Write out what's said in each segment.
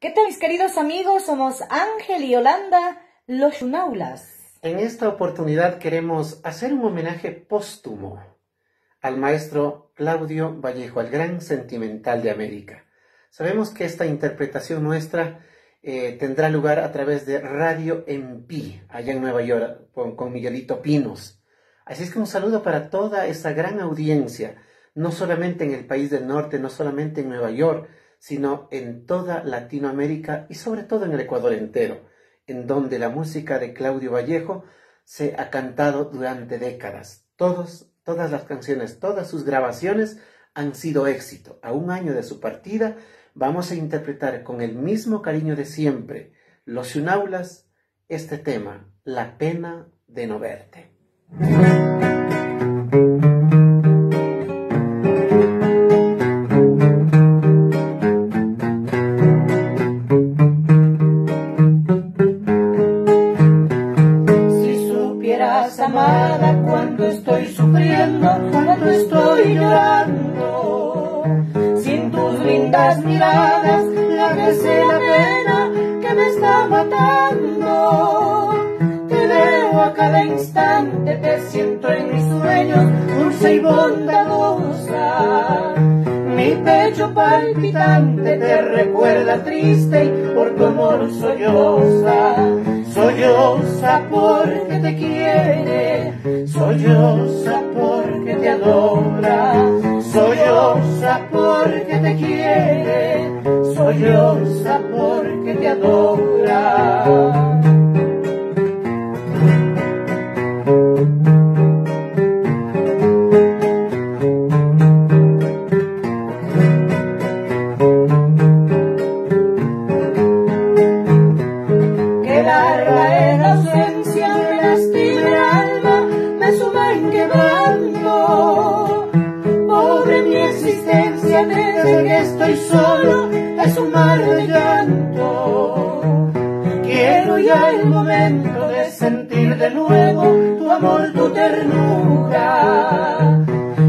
¿Qué tal mis queridos amigos? Somos Ángel y Holanda, los Unaulas. En esta oportunidad queremos hacer un homenaje póstumo al maestro Claudio Vallejo, al gran sentimental de América. Sabemos que esta interpretación nuestra eh, tendrá lugar a través de Radio MP, allá en Nueva York, con, con Miguelito Pinos. Así es que un saludo para toda esa gran audiencia, no solamente en el país del norte, no solamente en Nueva York, sino en toda Latinoamérica y sobre todo en el Ecuador entero, en donde la música de Claudio Vallejo se ha cantado durante décadas. Todos, todas las canciones, todas sus grabaciones han sido éxito. A un año de su partida, vamos a interpretar con el mismo cariño de siempre, los Unaulas, este tema, La pena de no verte. Lindas miradas, la la pena que me está matando. Te veo a cada instante, te siento en mis sueños, dulce y bondadosa. Mi pecho palpitante te recuerda triste y por tu amor solloza. Solloza porque te quiere, solloza porque te adora solloza porque te quiere, solloza porque ya el momento de sentir de nuevo tu amor, tu ternura.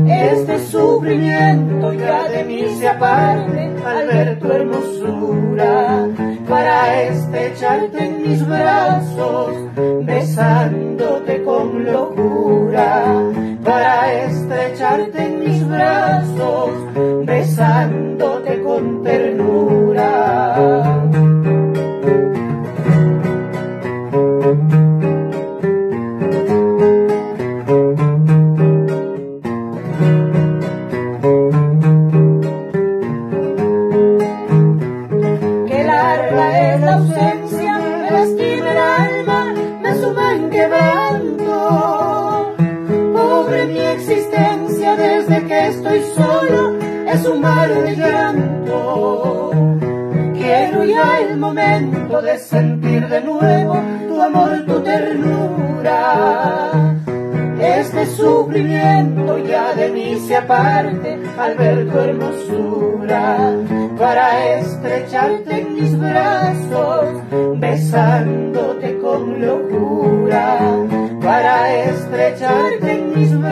Este sufrimiento ya de mí se aparte al ver tu hermosura. Para estrecharte en mis brazos, besándote estoy solo es un mar de llanto. Quiero ya el momento de sentir de nuevo tu amor, tu ternura. Este sufrimiento ya de mí se aparte al ver tu hermosura. Para estrecharte en mis brazos, besándote con locura. Para estrecharte en mis brazos,